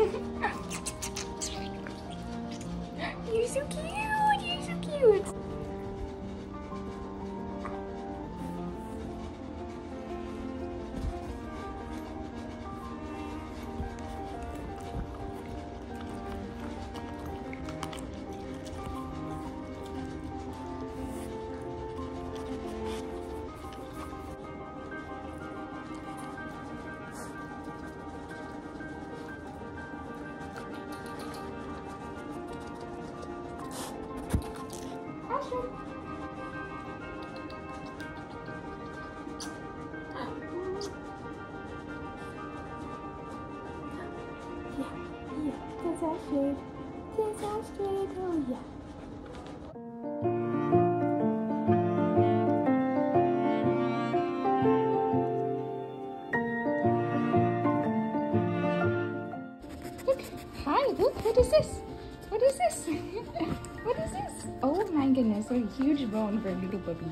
Ha ha ha. Astrid. Oh, yeah. Hi, look, what is this? What is this? what is this? Oh my goodness, a huge bone for a little puppy.